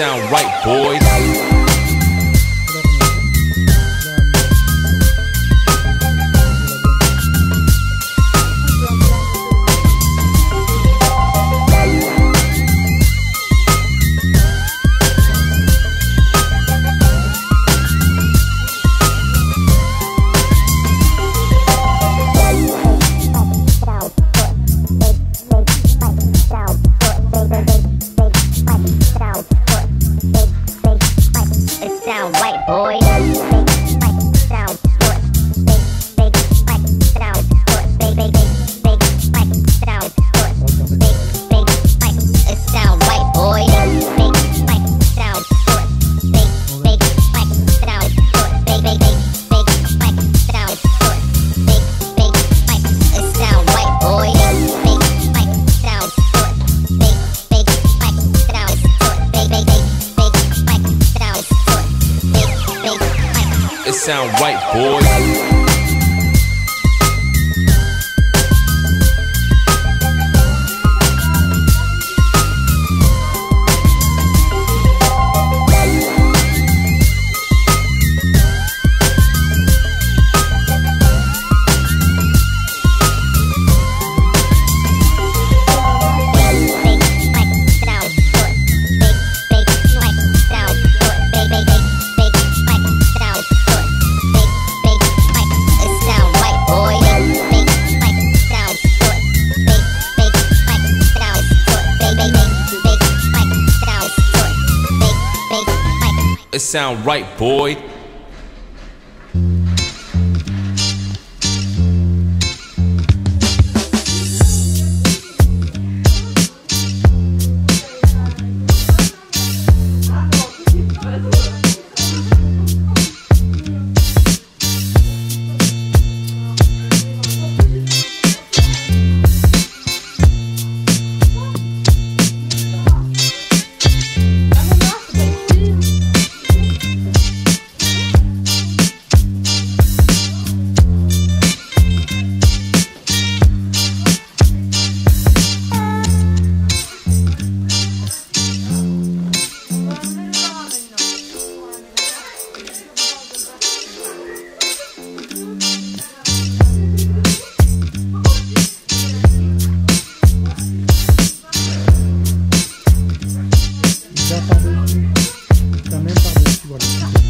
sound right, boys. down, white boy. sound white, boys. sound right, boy. também para par-dessus.